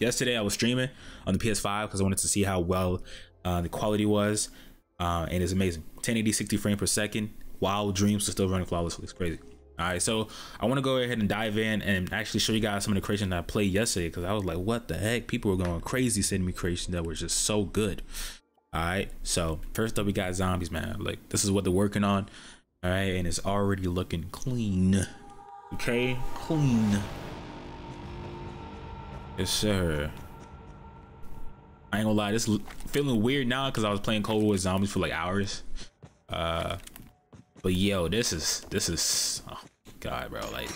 yesterday I was streaming on the PS5 because I wanted to see how well uh, the quality was, uh, and it's amazing. 1080 60 frames per second. Wild Dreams are still running flawlessly. It's crazy. All right, so I want to go ahead and dive in and actually show you guys some of the creations that I played yesterday because I was like, what the heck? People were going crazy sending me creations that were just so good. All right, so first up, we got zombies, man. Like, this is what they're working on. All right, and it's already looking clean. Okay, clean. Yes, sir. I ain't gonna lie, this feeling weird now because I was playing Cold War Zombies for like hours. Uh, but yo, this is this is oh god, bro. Like,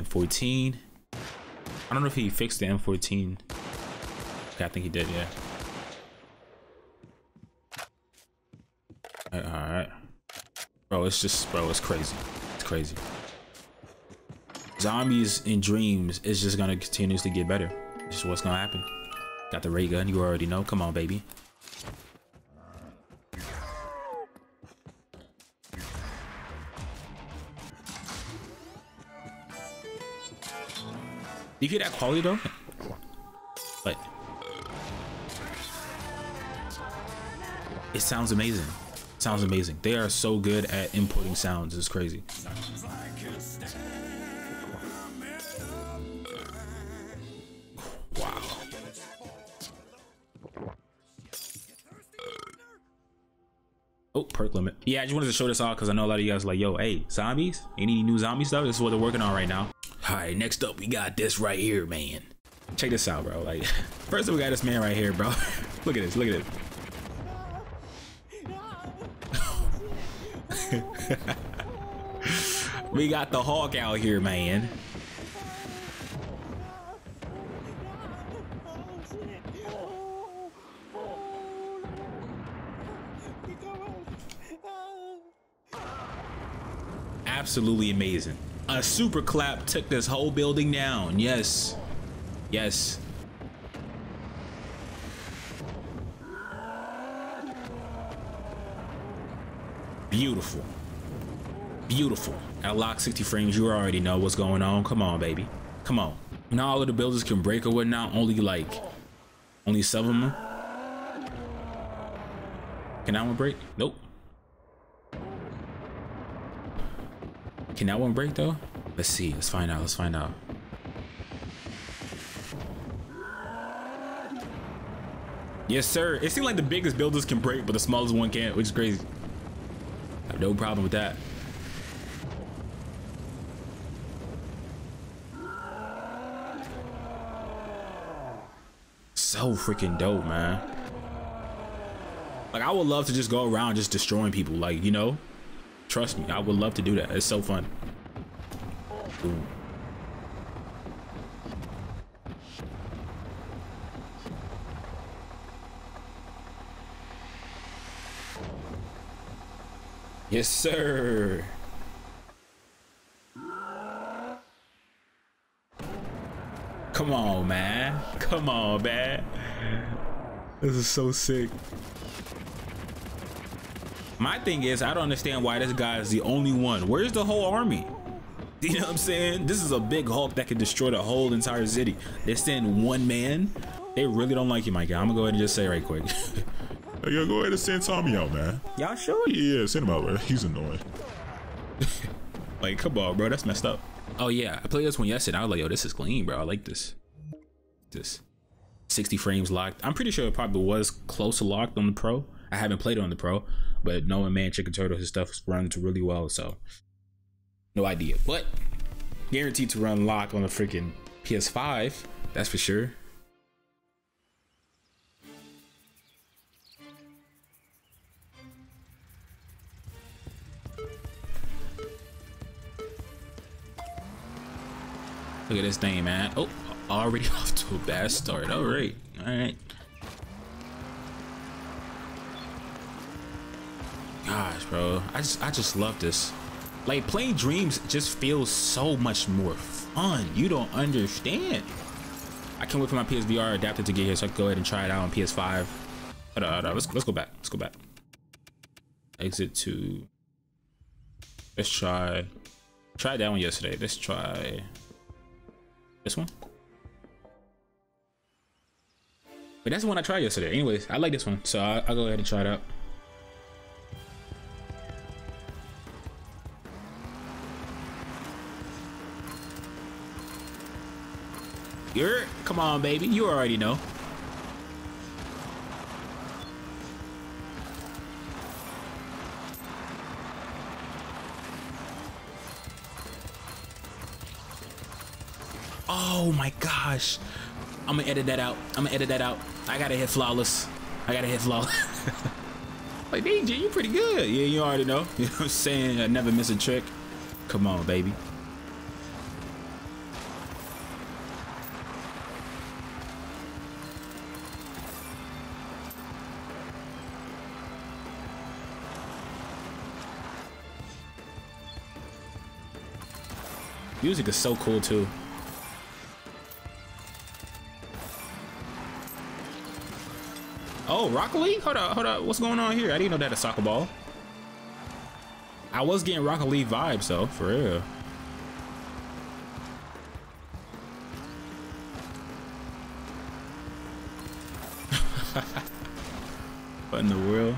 M14. I don't know if he fixed the M14. Okay, I think he did. Yeah. All right, all right, bro. It's just, bro. It's crazy. It's crazy zombies in dreams is just gonna continuously get better. It's just what's gonna happen. Got the ray gun, you already know. Come on, baby. You hear that quality though? But it sounds amazing. It sounds amazing. They are so good at inputting sounds. It's crazy. Perk limit. Yeah, I just wanted to show this off because I know a lot of you guys like, yo, hey, zombies? Any new zombie stuff? This is what they're working on right now. All right, next up, we got this right here, man. Check this out, bro. Like, first we got this man right here, bro. look at this, look at this. we got the Hulk out here, man. Absolutely amazing. A super clap took this whole building down. Yes. Yes. Beautiful. Beautiful. At lock 60 frames, you already know what's going on. Come on, baby. Come on. Not all of the buildings can break or whatnot. Only like, only seven of them. Can that one break? Nope. Can that one break though? Let's see. Let's find out. Let's find out. Yes, sir. It seems like the biggest builders can break, but the smallest one can't, which is crazy. I have no problem with that. So freaking dope, man. Like, I would love to just go around just destroying people, like, you know? Trust me, I would love to do that. It's so fun. Ooh. Yes, sir. Come on, man. Come on, man. This is so sick. My thing is, I don't understand why this guy is the only one. Where's the whole army? You know what I'm saying? This is a big Hulk that can destroy the whole entire city. They send one man. They really don't like you, my guy. I'm gonna go ahead and just say right quick. hey, yo, go ahead and send Tommy out, man. Y'all sure? Yeah, send him out, bro. He's annoying. like, come on, bro. That's messed up. Oh yeah, I played this one yesterday. I was like, yo, this is clean, bro. I like this. This 60 frames locked. I'm pretty sure it probably was close to locked on the Pro. I haven't played on the Pro, but knowing man Chicken Turtle, his stuff runs really well. So no idea, but guaranteed to run lock on the freaking PS5. That's for sure. Look at this thing, man. Oh, already off to a bad start. All right, all right. Gosh, bro, I just I just love this. Like playing Dreams just feels so much more fun. You don't understand. I can't wait for my PSVR adapter to get here so I can go ahead and try it out on PS5. Hold on, hold on. Let's let's go back. Let's go back. Exit to. Let's try. Tried that one yesterday. Let's try this one. But that's the one I tried yesterday. Anyways, I like this one, so I, will go ahead and try it out. You're, come on, baby. You already know. Oh my gosh. I'm gonna edit that out. I'm gonna edit that out. I gotta hit flawless. I gotta hit flawless. like, DJ, you're pretty good. Yeah, you already know. You know what I'm saying? I never miss a trick. Come on, baby. Music is so cool too. Oh, Rocket League? Hold up, hold up. What's going on here? I didn't know that a soccer ball. I was getting Rocket League vibes though, for real. what in the world?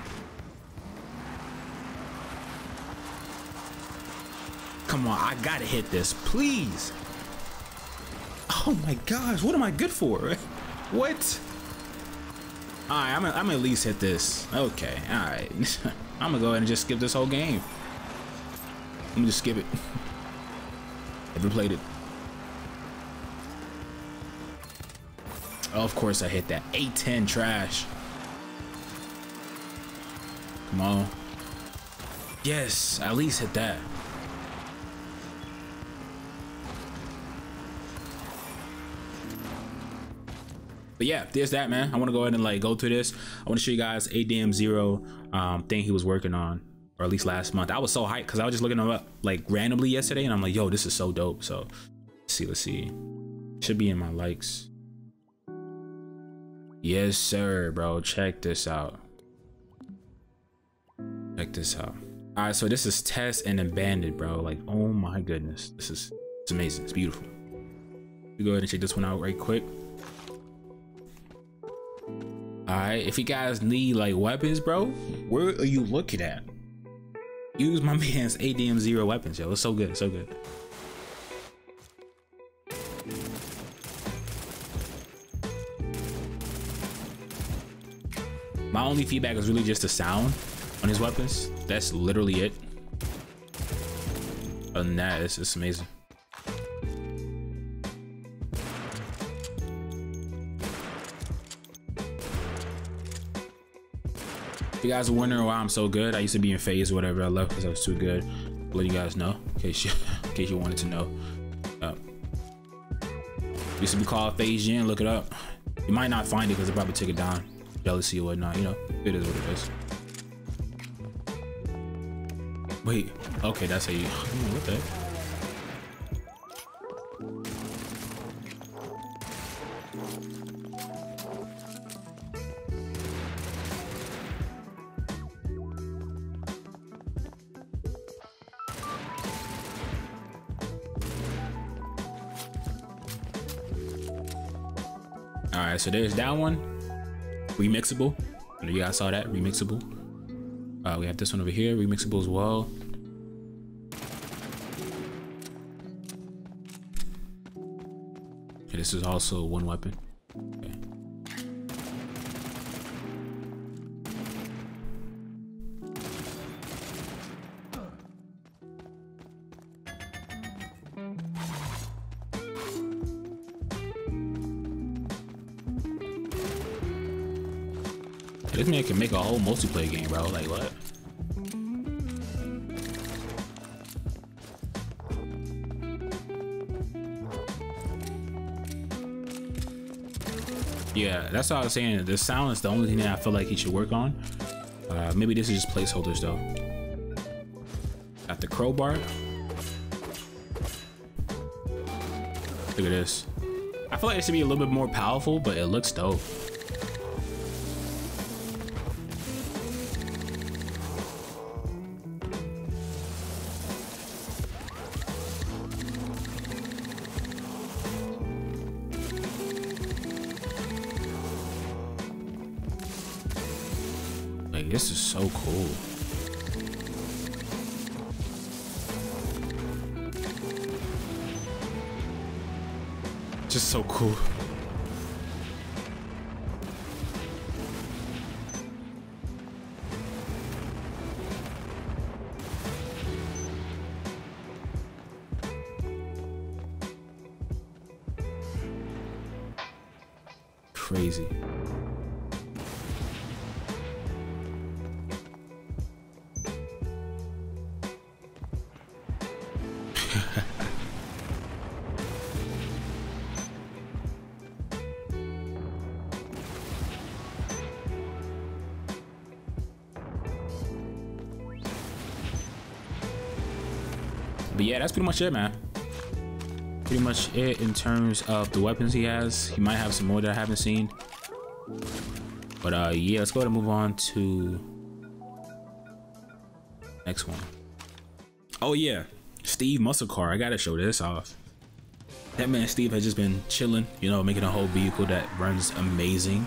Come on, I gotta hit this, please. Oh my gosh, what am I good for? What? All right, I'm gonna, I'm at least hit this. Okay, all right. I'm gonna go ahead and just skip this whole game. Let me just skip it. Never played it. Oh, of course I hit that. 810 trash. Come on. Yes, at least hit that. But yeah, there's that, man. I want to go ahead and like go through this. I want to show you guys ADM Zero um, thing he was working on, or at least last month. I was so hyped because I was just looking him up like randomly yesterday, and I'm like, yo, this is so dope. So let's see, let's see. Should be in my likes. Yes, sir, bro. Check this out. Check this out. All right, so this is Test and Abandoned, bro. Like, oh my goodness, this is it's amazing. It's beautiful. We go ahead and check this one out right quick. All right, if you guys need like weapons, bro, where are you looking at? Use my man's ADM zero weapons, yo. It's so good, so good. My only feedback is really just the sound on his weapons. That's literally it. Than that, it's, it's amazing. You guys are wondering why I'm so good, I used to be in FaZe or whatever. I left because I was too good. I'll let you guys know in case you, in case you wanted to know. Uh, used to be called FaZe Gen. Look it up. You might not find it because they probably took it down. Jealousy or whatnot. You know, it is what it is. Wait. Okay, that's how you. What the? Right, so there's that one. Remixable. You guys saw that remixable. Uh, we have this one over here, remixable as well. Okay, this is also one weapon. This man can make a whole multiplayer game, bro. Like what? Yeah, that's what I was saying. The sound is the only thing that I feel like he should work on. Uh, maybe this is just placeholders though. Got the crowbar. Look at this. I feel like it should be a little bit more powerful, but it looks dope. Like this is so cool. Just so cool. Crazy. But yeah, that's pretty much it, man. Pretty much it in terms of the weapons he has. He might have some more that I haven't seen. But uh, yeah, let's go ahead and move on to next one. Oh yeah, Steve Muscle Car. I gotta show this off. That man Steve has just been chilling, you know, making a whole vehicle that runs amazing.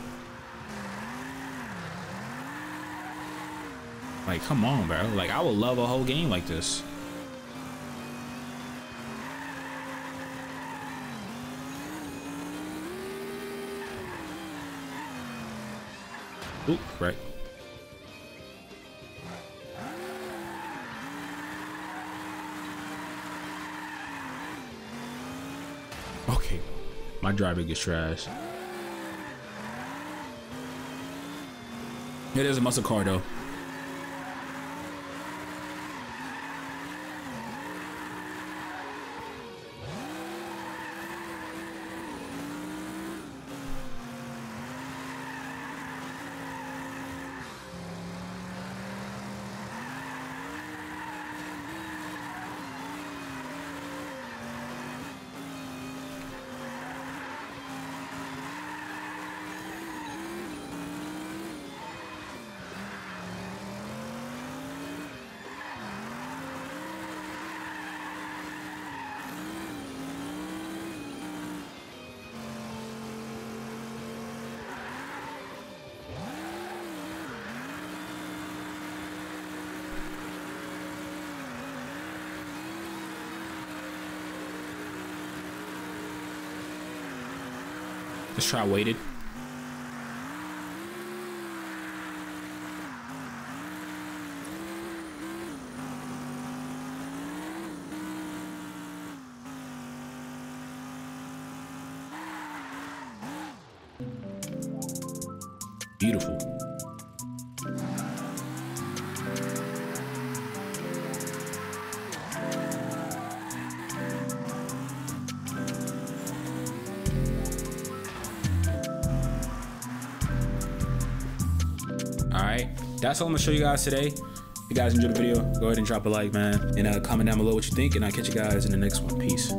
Like, come on, bro. Like, I would love a whole game like this. Oop, right. Okay, my driving gets trash. It is a muscle car though. Let's try weighted. Beautiful. All right, that's all I'm gonna show you guys today. If you guys enjoyed the video, go ahead and drop a like, man, and uh, comment down below what you think, and I'll catch you guys in the next one. Peace.